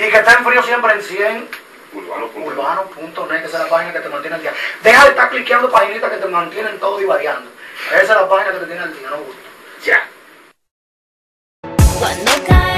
Y que estén frío siempre en 100 Urbano.net. urbano.net, que esa es la página que te mantiene al día. Deja de estar cliqueando paginitas que te mantienen todo y variando. Esa es la página que te tiene al día, no gusta. Ya. Cuando cae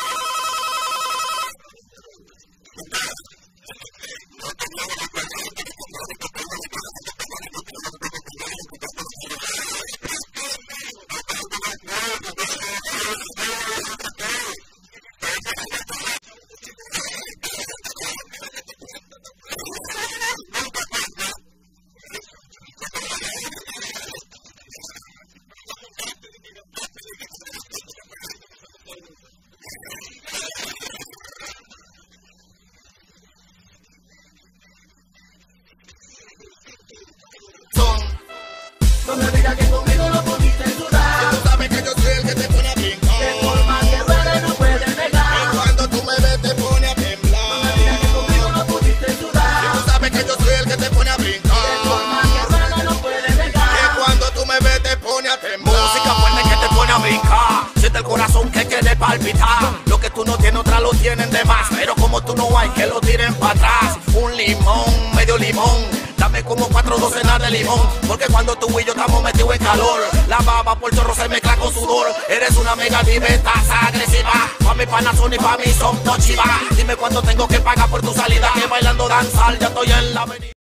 palpitar. Lo que tú no tienes, otras lo tienen de más. Pero como tú no hay, que lo tiren para atrás. Cuatro docenas de limón. Porque cuando tú y yo estamos metidos en calor. La baba por chorro se mezcla con sudor. Eres una mega diventaza agresiva. Pa' mi pana son y pa' mí son no chivas. Dime cuánto tengo que pagar por tu salida. Que bailando danzar, ya estoy en la avenida.